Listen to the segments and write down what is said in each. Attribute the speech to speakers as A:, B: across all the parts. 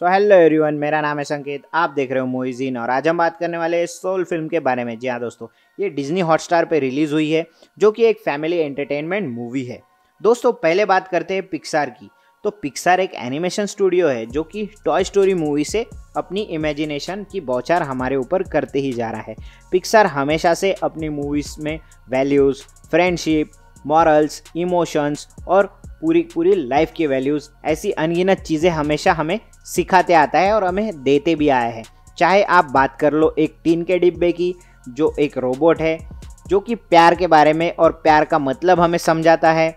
A: So hello everyone मेरा नाम है संकेत। आप देख रहे हो मोइजीन और आज हम बात करने वाले हैं सोल फ़िल्म के बारे में। जी हाँ दोस्तों, ये डिज्नी हॉटस्टार पे रिलीज़ हुई है, जो कि एक फैमिली एंटरटेनमेंट मूवी है। दोस्तों, पहले बात करते हैं पिक्सार की। तो पिक्सार एक एनिमेशन स्टूडियो है, जो कि टॉय स्टोरी मूवी से अपनी इमेजिनेशन की बौछार हमारे ऊपर करते ही जा रहा है। पिक्सार हमेशा से अपनी मूवीज़ में वैल्यूज़ फ्रेंडशिप मॉरल्स इमोशंस और पूरी पूरी लाइफ की वैल्यूज़ ऐसी अनगिनत चीज़ें हमेशा हमें सिखाते आता है और हमें देते भी आया है। चाहे आप बात कर लो एक टीन के डिब्बे की, जो एक रोबोट है, जो कि प्यार के बारे में और प्यार का मतलब हमें समझाता है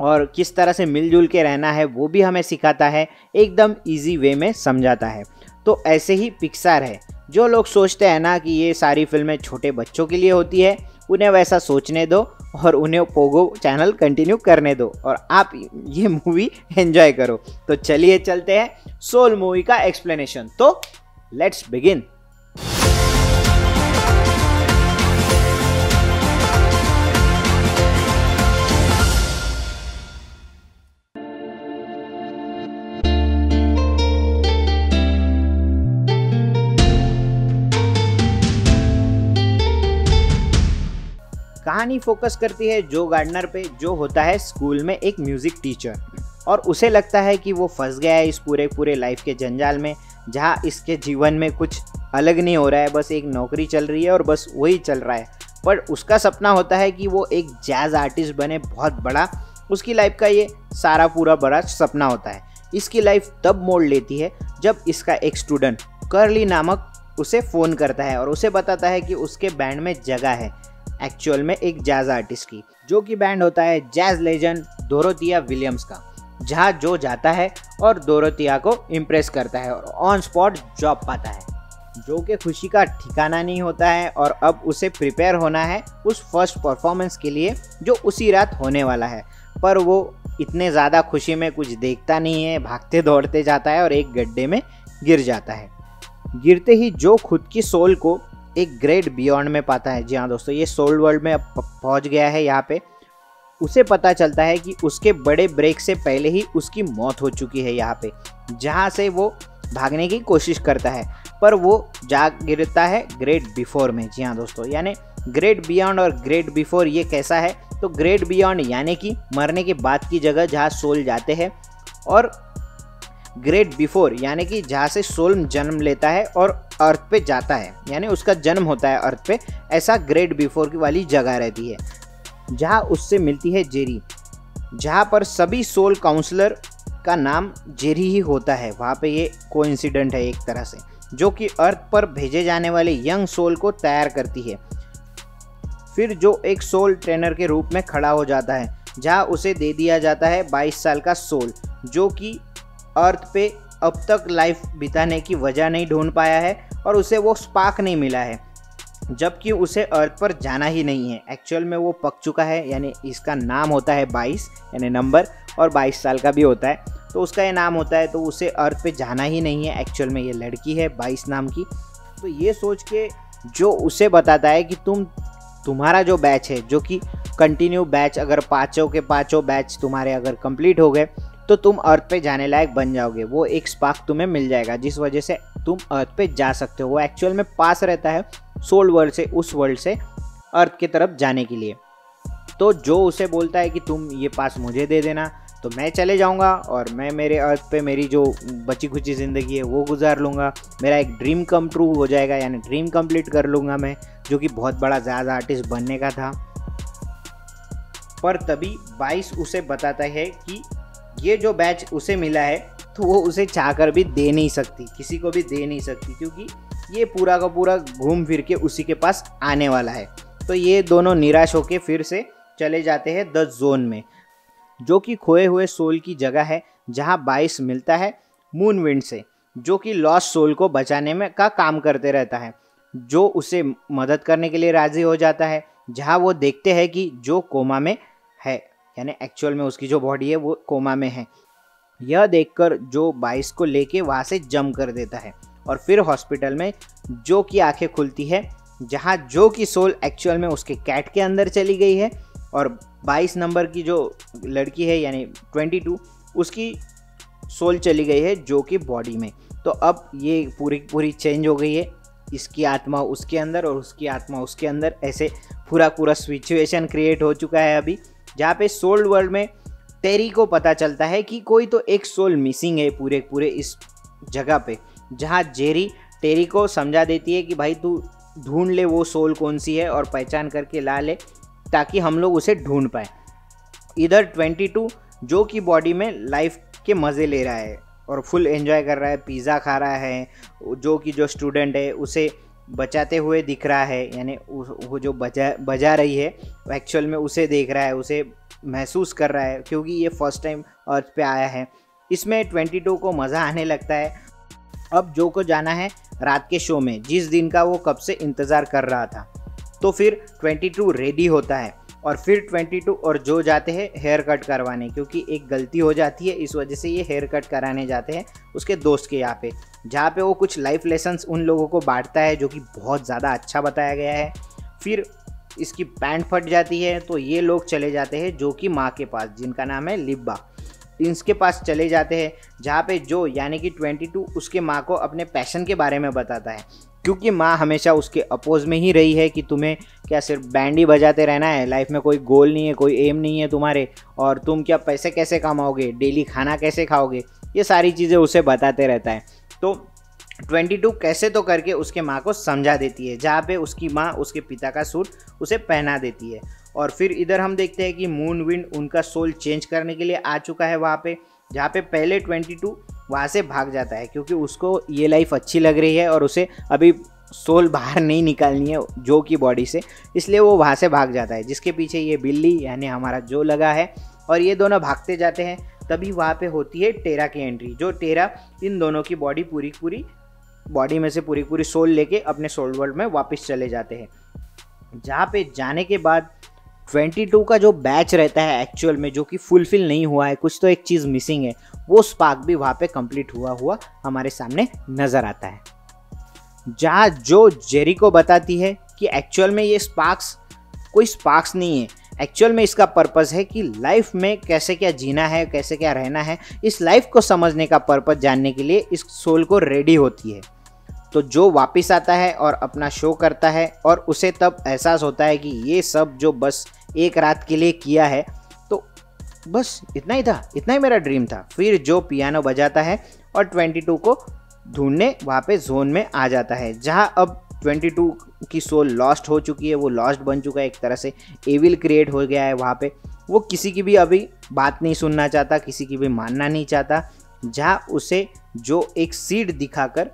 A: और किस तरह से मिलजुल के रहना है, वो भी हमें सिखाता है, एकदम इजी वे में समझाता है। तो ऐसे ही पिक्सार है। जो लोग सोचते हैं ना कि ये सारी फ़िल्में छोटे बच्चों के लिए होती है उन्हें वैसा सोचने दो और उन्हें पोगो चैनल कंटिन्यू करने दो और आप ये मूवी एंजॉय करो। तो चलिए चलते हैं सोल मूवी का एक्सप्लेनेशन तो लेट्स बिगिन कहानी फोकस करती है जो गार्डनर पे, जो होता है स्कूल में एक म्यूज़िक टीचर। और उसे लगता है कि वो फंस गया है इस पूरे पूरे लाइफ के जंजाल में, जहाँ इसके जीवन में कुछ अलग नहीं हो रहा है, बस एक नौकरी चल रही है और बस वही चल रहा है। पर उसका सपना होता है कि वो एक जैज़ आर्टिस्ट बने, बहुत बड़ा। उसकी लाइफ का ये सारा पूरा बड़ा सपना होता है। इसकी लाइफ तब मोड़ लेती है जब इसका एक स्टूडेंट करली नामक, उसे फ़ोन करता है और उसे बताता है कि उसके बैंड में जगह है। एक्चुअल में एक जैज आर्टिस्ट की, जो कि बैंड होता है जैज लेजेंड दोरोतिया विलियम्स का, जहाँ जो जाता है और दोरोतिया को इम्प्रेस करता है और ऑन स्पॉट जॉब पाता है। जो कि खुशी का ठिकाना नहीं होता है और अब उसे प्रिपेयर होना है उस फ़र्स्ट परफॉर्मेंस के लिए, जो उसी रात होने वाला है। पर वो इतने ज़्यादा खुशी में कुछ देखता नहीं है, भागते दौड़ते जाता है और एक गड्ढे में गिर जाता है। गिरते ही जो खुद की सोल को एक ग्रेट बियॉन्ड में पाता है। जी हाँ दोस्तों, ये सोल्ड वर्ल्ड में पहुँच गया है यहाँ पे। उसे पता चलता है कि उसके बड़े ब्रेक से पहले ही उसकी मौत हो चुकी है यहाँ पे, जहाँ से वो भागने की कोशिश करता है, पर वो जा गिरता है ग्रेट बिफोर में। जी हाँ दोस्तों, यानी ग्रेट बियॉन्ड और ग्रेट बिफोर ये कैसा है? तो ग्रेट बियॉन्ड यानी कि मरने के बाद की जगह जहाँ सोल जाते हैं और ग्रेट बिफोर, यानी कि जहाँ से सोल जन्म लेता है और अर्थ पे जाता है, यानी उसका जन्म होता है अर्थ पे, ऐसा ग्रेट बिफोर की वाली जगह रहती है। जहाँ उससे मिलती है जेरी। जहाँ पर सभी सोल काउंसलर का नाम जेरी ही होता है, वहाँ पे ये को है एक तरह से, जो कि अर्थ पर भेजे जाने वाले यंग सोल को तैयार करती है। फिर जो एक सोल ट्रेनर के रूप में खड़ा हो जाता है, जहाँ उसे दे दिया जाता है 22 साल का सोल, जो कि अर्थ पे अब तक लाइफ बिताने की वजह नहीं ढूंढ पाया है और उसे वो स्पार्क नहीं मिला है। जबकि उसे अर्थ पर जाना ही नहीं है। एक्चुअल में वो पक चुका है, यानी इसका नाम होता है 22 यानी नंबर और 22 साल का भी होता है। तो उसका ये नाम होता है तो उसे अर्थ पे जाना ही नहीं है। एक्चुअल में ये लड़की है 22 नाम की। तो ये सोच के जो उसे बताता है कि तुम, तुम्हारा जो बैच है, जो कि कंटिन्यू बैच अगर पाँचों के पाँचों बैच तुम्हारे अगर कंप्लीट हो गए तो तुम अर्थ पे जाने लायक बन जाओगे। वो एक स्पार्क तुम्हें मिल जाएगा, जिस वजह से तुम अर्थ पे जा सकते हो। वो एक्चुअल में पास रहता है सोल्ड वर्ल्ड से, उस वर्ल्ड से अर्थ की तरफ़ जाने के लिए। तो जो उसे बोलता है कि तुम ये पास मुझे दे देना तो मैं चले जाऊँगा और मैं मेरे अर्थ पे मेरी जो बची खुची ज़िंदगी है, वो गुजार लूँगा। मेरा एक ड्रीम कम ट्रू हो जाएगा, यानी ड्रीम कंप्लीट कर लूँगा मैं, जो कि बहुत बड़ा ज़्यादा आर्टिस्ट बनने का था। पर तभी बाईस उसे बताता है कि ये जो बैच उसे मिला है तो वो उसे चाहकर भी दे नहीं सकती, किसी को भी दे नहीं सकती, क्योंकि ये पूरा का पूरा घूम फिर के उसी के पास आने वाला है। तो ये दोनों निराश होकर फिर से चले जाते हैं द जोन में, जो कि खोए हुए सोल की जगह है, जहाँ बाइस मिलता है मून विंड से, जो कि लॉस सोल को बचाने में का काम करते रहता है, जो उसे मदद करने के लिए राज़ी हो जाता है, जहाँ वो देखते हैं कि जो कोमा में है। यानी एक्चुअल में उसकी जो बॉडी है, वो कोमा में है। यह देखकर जो बाइस को लेके वहाँ से जम कर देता है और फिर हॉस्पिटल में जो की आँखें खुलती है, जहाँ जो की सोल एक्चुअल में उसके कैट के अंदर चली गई है और 22 नंबर की जो लड़की है, यानी 22 उसकी सोल चली गई है जो कि बॉडी में। तो अब ये पूरी पूरी चेंज हो गई है, इसकी आत्मा उसके अंदर और उसकी आत्मा उसके अंदर, ऐसे पूरा पूरा सिचुएशन क्रिएट हो चुका है अभी। जहाँ पे सोल्ड वर्ल्ड में टेरी को पता चलता है कि कोई तो एक सोल मिसिंग है पूरे पूरे इस जगह पे, जहाँ जेरी टेरी को समझा देती है कि भाई तू ढूंढ ले वो सोल कौन सी है और पहचान करके ला ले ताकि हम लोग उसे ढूंढ पाए। इधर 22 जो कि बॉडी में लाइफ के मज़े ले रहा है और फुल एंजॉय कर रहा है, पिज़्ज़ा खा रहा है, जो कि जो स्टूडेंट है, उसे बचाते हुए दिख रहा है, यानी वो जो बजा बजा रही है एक्चुअल में उसे देख रहा है, उसे महसूस कर रहा है, क्योंकि ये फ़र्स्ट टाइम अर्थ पे आया है। इसमें 22 को मज़ा आने लगता है। अब जो को जाना है रात के शो में, जिस दिन का वो कब से इंतज़ार कर रहा था। तो फिर 22 रेडी होता है। और फिर 22 और जो जाते हैं हेयर कट करवाने, क्योंकि एक गलती हो जाती है, इस वजह से ये हेयर कट कराने जाते हैं उसके दोस्त के यहाँ पे, जहाँ पे वो कुछ लाइफ लेसन्स उन लोगों को बांटता है, जो कि बहुत ज़्यादा अच्छा बताया गया है। फिर इसकी पैंट फट जाती है तो ये लोग चले जाते हैं, जो कि माँ के पास, जिनका नाम है लिब्बा। इसके पास चले जाते हैं, जहाँ पे जो, यानी कि 22 उसके माँ को अपने पैशन के बारे में बताता है। क्योंकि माँ हमेशा उसके अपोज में ही रही है कि तुम्हें क्या सिर्फ़ बैंड ही बजाते रहना है? लाइफ में कोई गोल नहीं है, कोई एम नहीं है तुम्हारे। और तुम क्या पैसे कैसे कमाओगे? डेली खाना कैसे खाओगे? ये सारी चीज़ें उसे बताते रहता है। तो 22 कैसे तो करके उसके माँ को समझा देती है। जहाँ पे उसकी माँ उसके पिता का सूट उसे पहना देती है। और फिर इधर हम देखते हैं कि मून विंड उनका सोल चेंज करने के लिए आ चुका है वहाँ पे। जहाँ पे पहले 22 वहाँ से भाग जाता है, क्योंकि उसको ये लाइफ अच्छी लग रही है और उसे अभी सोल बाहर नहीं निकालनी है जो की बॉडी से, इसलिए वो वहाँ से भाग जाता है। जिसके पीछे ये बिल्ली यानी हमारा जो लगा है और ये दोनों भागते जाते हैं, तभी वहाँ पे होती है टेरा की एंट्री जो टेरा इन दोनों की बॉडी पूरी पूरी बॉडी में से पूरी पूरी सोल लेके अपने सोल वर्ल्ड में वापस चले जाते हैं। जहाँ पे जाने के बाद 22 का जो बैच रहता है एक्चुअल में, जो कि फुलफिल नहीं हुआ है, कुछ तो एक चीज़ मिसिंग है, वो स्पार्क भी वहाँ पे कंप्लीट हुआ हुआ हमारे सामने नज़र आता है। जहाँ जो जेरी को बताती है कि एक्चुअल में ये स्पार्क्स कोई स्पार्क्स नहीं है। एक्चुअल में इसका पर्पज़ है कि लाइफ में कैसे क्या जीना है, कैसे क्या रहना है, इस लाइफ को समझने का पर्पज़ जानने के लिए इस सोल को रेडी होती है। तो जो वापस आता है और अपना शो करता है और उसे तब एहसास होता है कि ये सब जो बस एक रात के लिए किया है तो बस इतना ही था, इतना ही मेरा ड्रीम था। फिर जो पियानो बजाता है और 22 को ढूँढने वहाँ पे जोन में आ जाता है, जहाँ अब 22 की सोल लॉस्ट हो चुकी है, वो लॉस्ट बन चुका है, एक तरह से एविल क्रिएट हो गया है वहाँ पे। वो किसी की भी अभी बात नहीं सुनना चाहता, किसी की भी मानना नहीं चाहता, जहाँ उसे जो एक सीड दिखाकर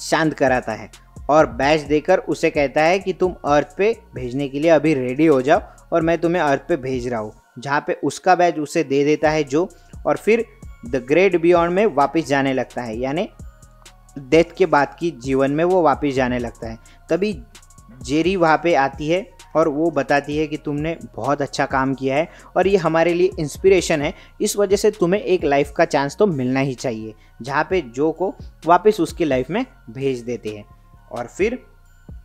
A: शांत कराता है और बैच देकर उसे कहता है कि तुम अर्थ पे भेजने के लिए अभी रेडी हो जाओ और मैं तुम्हें अर्थ पे भेज रहा हूँ। जहाँ पे उसका बैच उसे दे देता है जो और फिर द ग्रेट बियॉन्ड में वापस जाने लगता है। यानी डेथ के बाद की जीवन में वो वापस जाने लगता है। तभी जेरी वहाँ पे आती है और वो बताती है कि तुमने बहुत अच्छा काम किया है और ये हमारे लिए इंस्पिरेशन है। इस वजह से तुम्हें एक लाइफ का चांस तो मिलना ही चाहिए, जहाँ पे जो को वापस उसकी लाइफ में भेज देते हैं। और फिर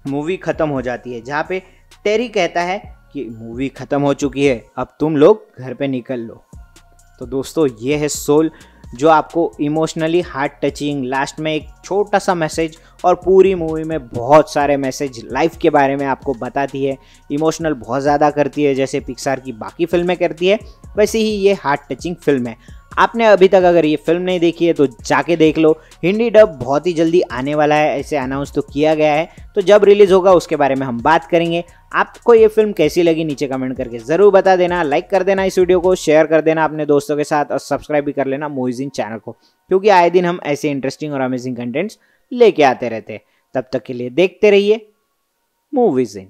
A: मूवी ख़त्म हो जाती है, जहाँ पे टेरी कहता है कि मूवी ख़त्म हो चुकी है, अब तुम लोग घर पे निकल लो। तो दोस्तों, ये है सोल जो आपको इमोशनली हार्ट टचिंग लास्ट में एक छोटा सा मैसेज और पूरी मूवी में बहुत सारे मैसेज लाइफ के बारे में आपको बताती है। इमोशनल बहुत ज़्यादा करती है, जैसे पिक्सार की बाकी फ़िल्में करती है, वैसे ही ये हार्ट टचिंग फ़िल्म है। आपने अभी तक अगर ये फ़िल्म नहीं देखी है तो जाके देख लो। हिंदी डब बहुत ही जल्दी आने वाला है ऐसे अनाउंस तो किया गया है। तो जब रिलीज़ होगा, उसके बारे में हम बात करेंगे। आपको ये फ़िल्म कैसी लगी, नीचे कमेंट करके ज़रूर बता देना। लाइक कर देना इस वीडियो को शेयर कर देना अपने दोस्तों के साथ और सब्सक्राइब भी कर लेना मूवीज़ इन चैनल को। क्योंकि आए दिन हम ऐसे इंटरेस्टिंग और अमेजिंग कंटेंट्स लेके आते रहते हैं। तब तक के लिए देखते रहिए मूवीज़ इन